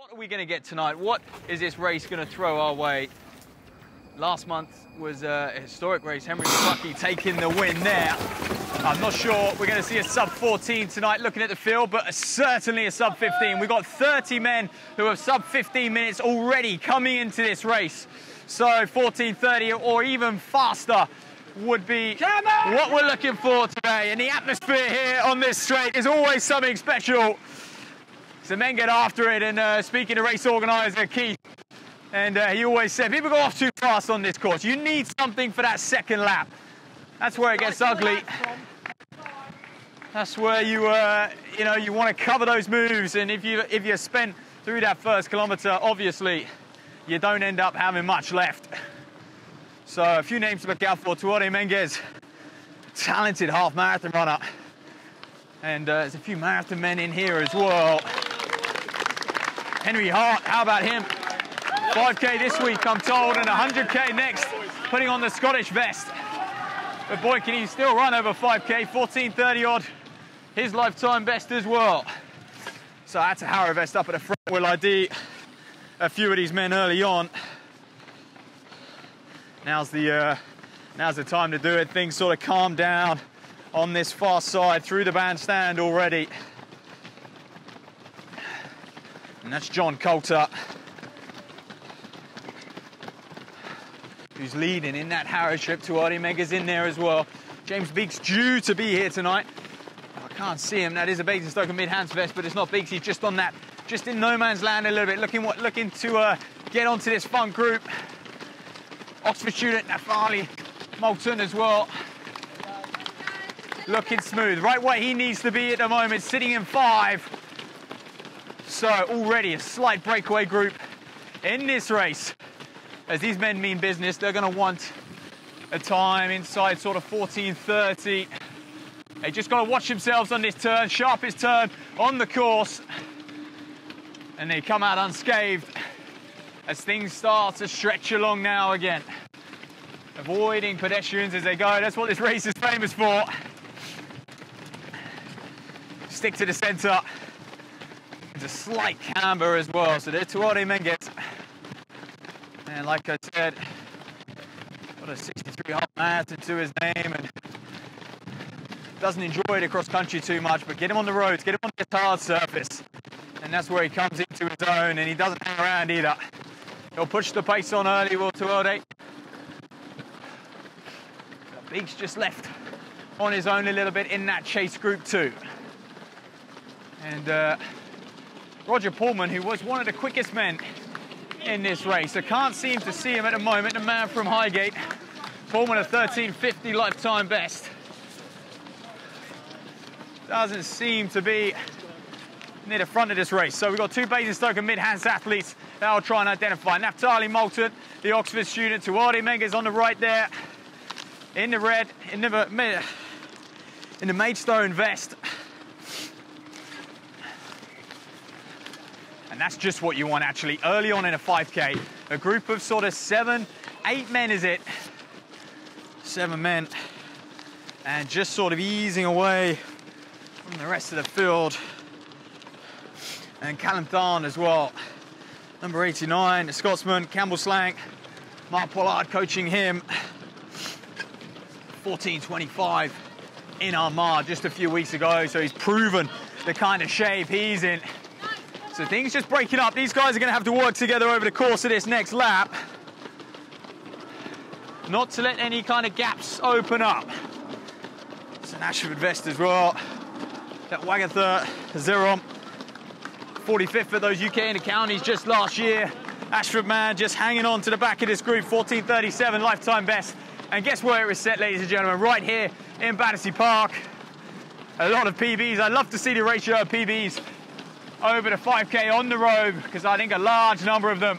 What are we going to get tonight? What is this race going to throw our way? Last month was a historic race. Henry McCluskey taking the win there. I'm not sure we're going to see a sub 14 tonight looking at the field, but certainly a sub 15. We've got 30 men who have sub 15 minutes already coming into this race. So 14.30 or even faster would be what we're looking for today. And the atmosphere here on this straight is always something special. So men get after it. And uh, speaking to race organizer Keith, and uh, he always said, people go off too fast on this course. You need something for that second lap. That's where it gets ugly. That's where you, uh, you know, you want to cover those moves. And if you if you spent through that first kilometre, obviously, you don't end up having much left. So a few names to look out for. Tewelde Menges, talented half marathon runner. And uh, there's a few marathon men in here as well. Henry Hart, how about him? 5K this week, I'm told, and 100K next, putting on the Scottish vest. But boy, can he still run over 5K, 14.30 odd, his lifetime best as well. So that's a Harrow vest up at the front. Will ID a few of these men early on. Now's the, uh, now's the time to do it. Things sort of calm down on this far side through the bandstand already. And that's John Coulter. who's leading in that Harrow trip. Tewelde Menges in there as well. James Beeks due to be here tonight. I can't see him. That is a Basingstoke and Mid-Hants vest, but it's not Beeks. He's just on that, just in no man's land a little bit, looking what, looking to uh, get onto this fun group. Oxford student Naftali Moulton as well. Looking smooth, right where he needs to be at the moment, sitting in five. So already a slight breakaway group in this race as these men mean business, they're going to want a time inside sort of 14.30. They just got to watch themselves on this turn, sharpest turn on the course. And they come out unscathed as things start to stretch along now again. Avoiding pedestrians as they go. That's what this race is famous for. Stick to the centre. There's a slight camber as well. So there's Tewelde Menges. And like I said, got a 63 half marathon to his name and doesn't enjoy it across country too much, but get him on the roads, get him on this hard surface. And that's where he comes into his own and he doesn't hang around either. He'll push the pace on early, will Tewelde. Beeks just left on his own a little bit in that chase group too. And uh, Roger Pullman, who was one of the quickest men in this race. I can't seem to see him at the moment. The man from Highgate, Pullman a 13.50 lifetime best. Doesn't seem to be near the front of this race. So we've got two Basingstoke and Mid-Hants athletes that I'll try and identify. Naftali Moulton, the Oxford student, Tewelde Menges on the right there, in the red, in the, in the Maidstone vest. And that's just what you want actually early on in a 5K. A group of sort of seven, eight men is it? Seven men. And just sort of easing away from the rest of the field. And Callum Tharme as well. Number 89, the Scotsman, Cambuslang. Mark Pollard coaching him. 14.25 in Armagh just a few weeks ago. So he's proven the kind of shape he's in. So things just breaking up. These guys are going to have to work together over the course of this next lap. Not to let any kind of gaps open up. It's an Ashford vest as well. That Wegahta Zerom. 45th of those UK Inter-Counties just last year. Ashford man just hanging on to the back of this group. 14.37 lifetime best. And guess where it was set, ladies and gentlemen? Right here in Battersea Park. A lot of PBs. I'd love to see the ratio of PBs over to 5K on the road because I think a large number of them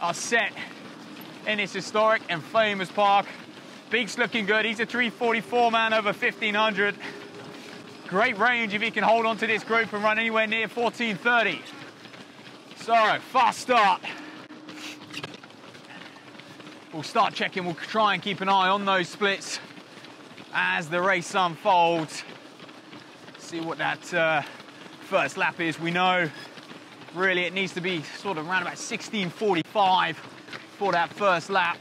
are set in this historic and famous park. Beeks looking good. He's a 344 man over 1500. Great range if he can hold on to this group and run anywhere near 1430. So, fast start. We'll start checking. We'll try and keep an eye on those splits as the race unfolds. See what that uh, first lap is. We know Really, it needs to be sort of around about 16.45 for that first lap.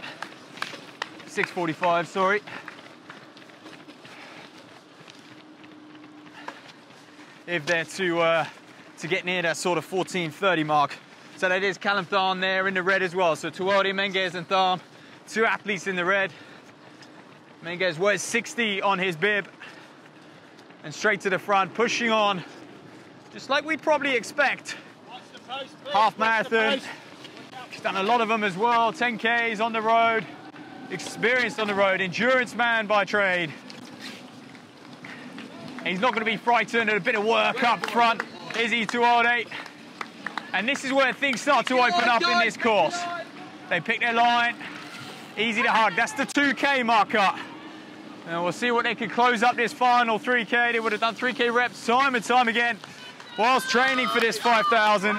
6.45, sorry. If they're to uh, to get near that sort of 14.30 mark. So that is Callum Tharme there in the red as well. So Tewelde, Menges and Tharme, two athletes in the red. Menges wears 60 on his bib and straight to the front, pushing on, just like we'd probably expect. Post, Half marathon. He's done a lot of them as well. 10Ks on the road, experienced on the road, endurance man by trade. He's not going to be frightened at a bit of work up front, is he, Tewelde? And this is where things start to open up in this course. They pick their line, easy to hug. That's the 2K marker. And we'll see what they can close up this final 3K. They would have done 3K reps time and time again whilst training for this 5,000.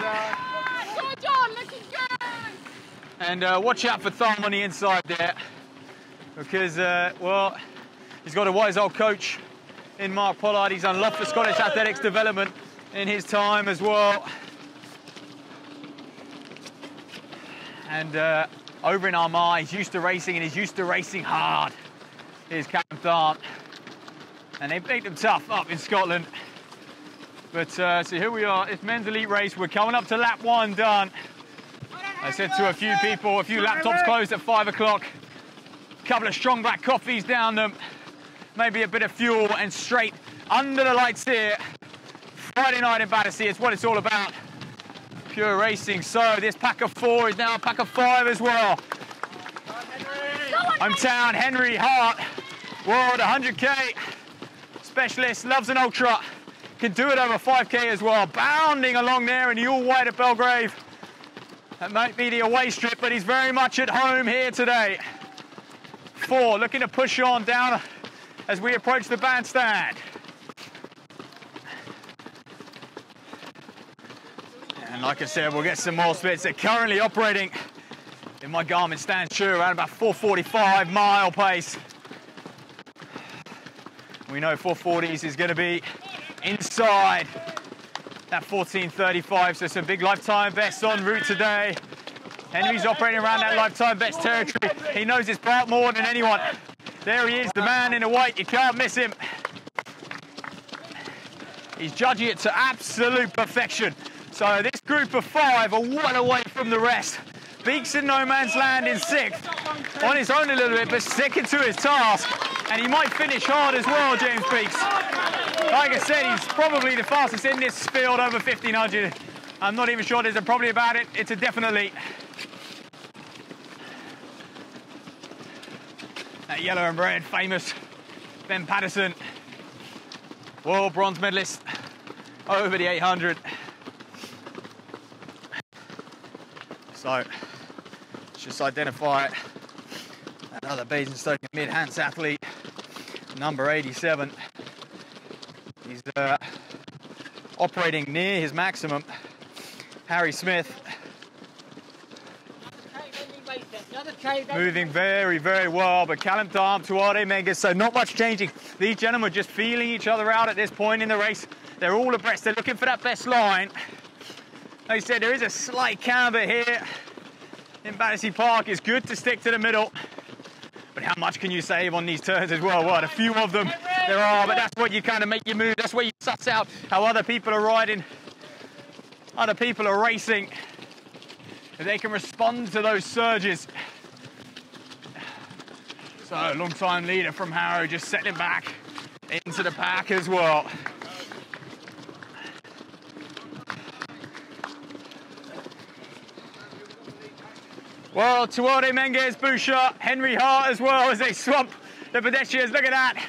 And uh, watch out for Tharme on the inside there because, uh, well, he's got a wise old coach in Mark Pollard. He's done a lot for Scottish athletics development in his time as well. And uh, over in Armagh, he's used to racing and he's used to racing hard. Here's Captain Tharme. And they beat them tough up in Scotland. But uh, so here we are, it's men's elite race. We're coming up to lap one done. I said to a few people, a few laptops closed at five o'clock. A couple of strong black coffees down them. Maybe a bit of fuel and straight under the lights here. Friday night in Battersea, it's what it's all about. Pure racing. So this pack of four is now a pack of five as well. I'm town Henry Hart, world 100k specialist, loves an ultra, can do it over 5k as well. Bounding along there in the all white at Belgrave. That might be the away strip, but he's very much at home here today. Four, looking to push on down as we approach the bandstand. And like I said, we'll get some more splits. They're currently operating in my Garmin Stand True around about 445 mile pace. We know 440s is going to be inside that 1435, so some big lifetime bests on route today. Henry's operating around that lifetime best territory. He knows his part more than anyone. There he is, the man in the white. You can't miss him. He's judging it to absolute perfection. So this group of five are well away from the rest. Beeks in no man's land in sixth, on his own a little bit, but sticking to his task. And he might finish hard as well, James Beeks. Like I said, he's probably the fastest in this field over 1500. I'm not even sure there's a probably about it. It's a definite definitely. That yellow and red, famous Ben Pattison, world bronze medalist over the 800. So, just identify it. another Basingstoke Mid-Hants athlete, number 87. He's uh, operating near his maximum. Harry Smith moving very, very well. But Callum Tharme, Tewelde Menges, so not much changing. These gentlemen are just feeling each other out at this point in the race. They're all abreast. They're looking for that best line. Like I said, there is a slight camber here in Battersea Park. It's good to stick to the middle. But how much can you save on these turns as well? What, a few of them there are, but that's what you kind of make your move. That's where you suss out how other people are riding, other people are racing. They can respond to those surges. So, long time leader from Harrow just settling back into the pack as well. Well, Tewelde Menges, Bouchard, Henry Hart as well as they swamp the pedestrians. Look at that.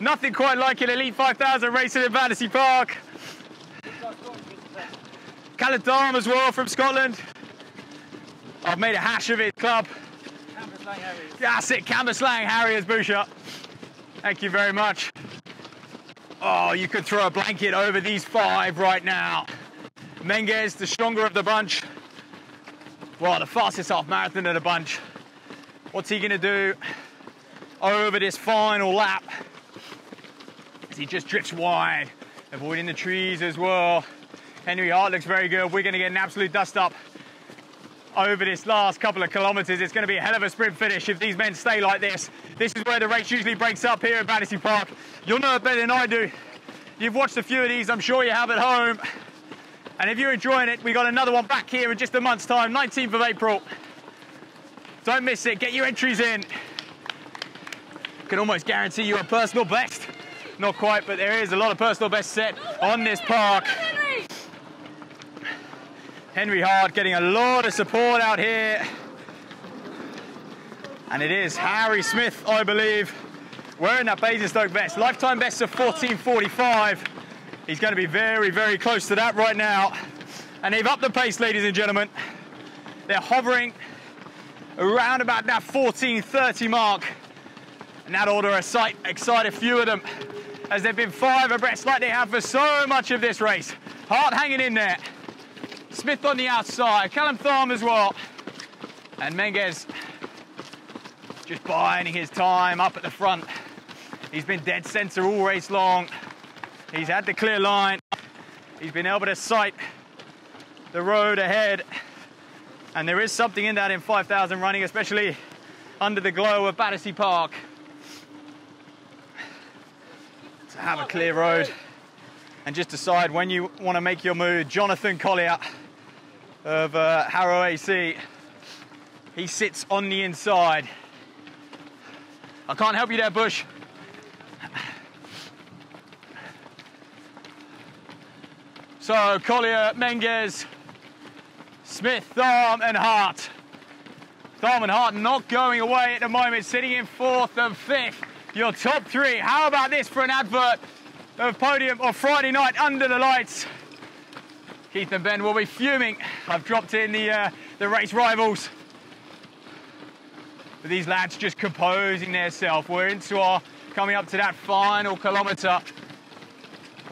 Nothing quite like an Elite 5000 racing in Battersea Park. Callum Tharme as well from Scotland. I've made a hash of it, club. That's it, Cambuslang Harriers Bouchard. Thank you very much. Oh, you could throw a blanket over these five right now. Menges, the stronger of the bunch. Well, the fastest half marathon of the bunch. What's he gonna do over this final lap? He just drifts wide, avoiding the trees as well. Henry Hart looks very good. We're going to get an absolute dust up over this last couple of kilometres. It's going to be a hell of a sprint finish if these men stay like this. This is where the race usually breaks up here at Battersea Park. You'll know it better than I do. You've watched a few of these, I'm sure you have at home. And if you're enjoying it, we got another one back here in just a month's time, 19th of April. Don't miss it. Get your entries in. Can almost guarantee you a personal best. Not quite, but there is a lot of personal best set on this park. Henry Hart getting a lot of support out here. And it is Harry Smith, I believe, wearing that Basingstoke vest. Lifetime best of 14.45. He's going to be very, very close to that right now. And they've upped the pace, ladies and gentlemen. They're hovering around about that 14.30 mark. And that ought to excite, excite a few of them as they've been five abreast like they have for so much of this race. Hart hanging in there. Smith on the outside. Callum Tharme as well. And Menges just biding his time up at the front. He's been dead centre all race long. He's had the clear line. He's been able to sight the road ahead. And there is something in that in 5,000 running, especially under the glow of Battersea Park. To have a clear road and just decide when you want to make your move. Jonathan Collier of uh, Harrow AC, he sits on the inside. I can't help you there, Bush. So Collier, Menges, Smith, Tharme and Hart. Tharme and Hart not going away at the moment, sitting in fourth and fifth. Your top three. How about this for an advert of podium or Friday night under the lights? Keith and Ben will be fuming. I've dropped in the uh, the race rivals. But these lads just composing themselves. We're into our coming up to that final kilometre.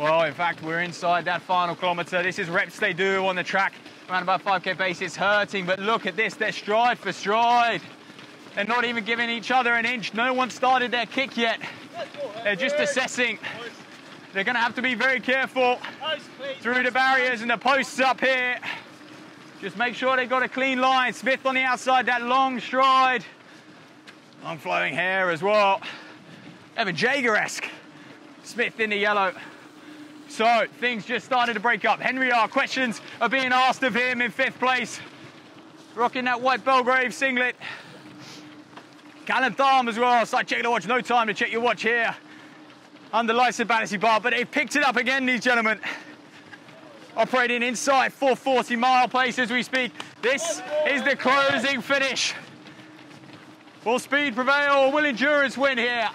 Well, in fact, we're inside that final kilometre. This is reps they do on the track, around about 5k pace. It's hurting, but look at this. They're stride for stride. They're not even giving each other an inch. No one started their kick yet. They're just assessing. They're going to have to be very careful through the barriers and the posts up here. Just make sure they've got a clean line. Smith on the outside, that long stride. Long flowing hair as well. Evan Jager-esque. Smith in the yellow. So things just started to break up. Henry Hart questions are being asked of him in fifth place. Rocking that white Belgrave singlet. Callum Tharme as well. Start checking the watch. No time to check your watch here. Under lights of Battersea Bar, but they've picked it up again, these gentlemen. Operating inside 440 mile pace as we speak. This is the closing finish. Will speed prevail? Will endurance win here?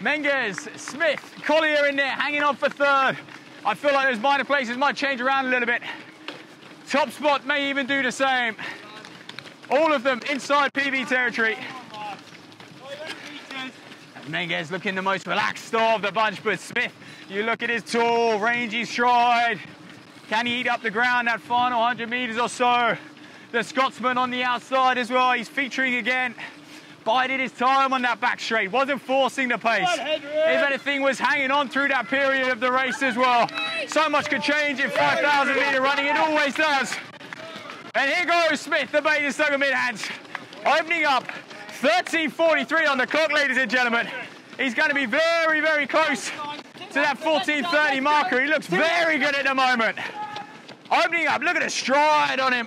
Menges, Smith, Collier in there, hanging on for third. I feel like those minor places might change around a little bit. Top spot may even do the same. All of them inside PB territory. Menges looking the most relaxed of the bunch, but Smith, you look at his tall, rangy stride. Can he eat up the ground that final 100 metres or so? The Scotsman on the outside as well, he's featuring again bided his time on that back straight, wasn't forcing the pace. if anything, was hanging on through that period of the race as well. So much could change in 5,000 metre running, it always does. And here goes Smith, the Basingstoke Mid-Hants, opening up 13.43 on the clock, ladies and gentlemen. He's going to be very, very close to that 14.30 marker. He looks very good at the moment. Opening up, look at the stride on him.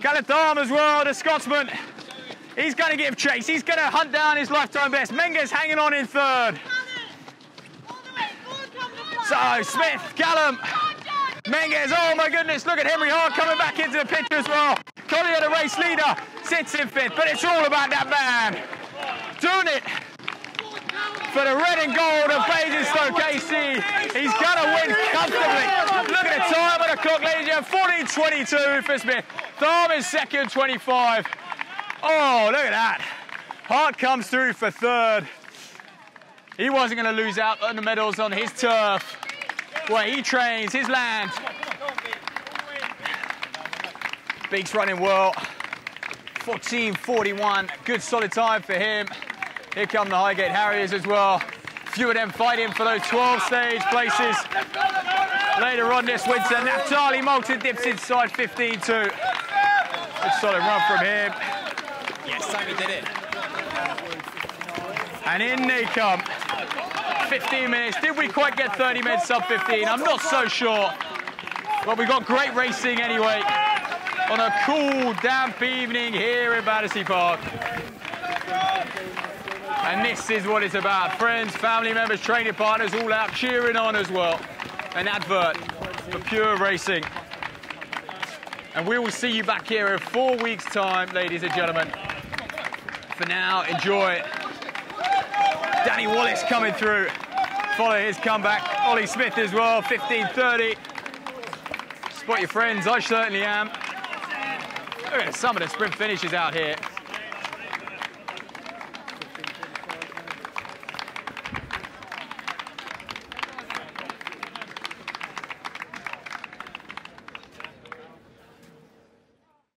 Callum as well, the Scotsman. He's going to give chase. He's going to hunt down his lifetime best. Menges hanging on in third. So Smith, Callum, Menges. Oh my goodness! Look at Henry Hart coming back into the picture as well. Collier, the race leader, sits in fifth. But it's all about that man doing it for the red and gold of Basingstoke AC. He's going to win comfortably. Look at the time on the clock, ladies and gentlemen. 14.22 for Smith. Tharme is second, 25. Oh, look at that. Hart comes through for third. He wasn't going to lose out on the medals on his turf, where he trains, his land. Beeks running well. 14.41, good solid time for him. Here come the Highgate Harriers as well. Few of them fighting for those 12 stage places. later on this winter. Naftali Moulton dips inside 15 2. Good solid run from him. Yes, Sammy did it. And in they come. 15 minutes. Did we quite get 30 minutes sub 15? I'm not so sure. But we got great racing anyway on a cool, damp evening here in Battersea Park. And this is what it's about. Friends, family members, training partners all out cheering on as well. An advert for pure racing. And we will see you back here in four weeks' time, ladies and gentlemen. For now, enjoy. Danny Wallace coming through. Follow his comeback. Ollie Smith as well, 15.30. Spot your friends, I certainly am. Look at some of the sprint finishes out here.